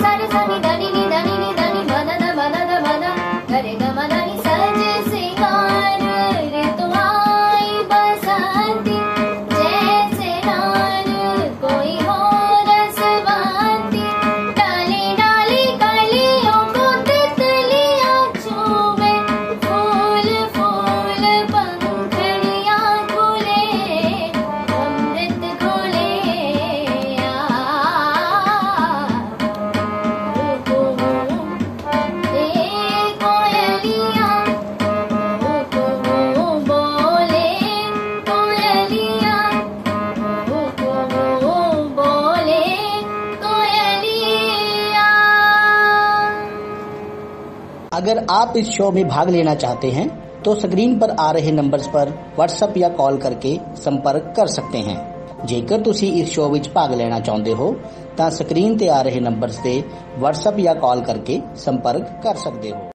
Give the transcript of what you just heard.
sunny, sunny, sunny. अगर आप इस शो में भाग लेना चाहते हैं तो स्क्रीन पर आ रहे नंबर्स पर व्हाट्सएप या कॉल करके ਸੰਪਰਕ ਕਰ ਸਕਦੇ हैं ਜੇਕਰ ਤੁਸੀਂ ਇਸ ਸ਼ੋ ਵਿੱਚ ਭਾਗ ਲੈਣਾ ਚਾਹੁੰਦੇ ਹੋ ਤਾਂ ਸਕਰੀਨ ਤੇ ਆ ਰਹੇ ਨੰਬਰਸ ਤੇ WhatsApp ਜਾਂ ਕਾਲ ਕਰਕੇ ਸੰਪਰਕ ਕਰ ਸਕਦੇ ਹੋ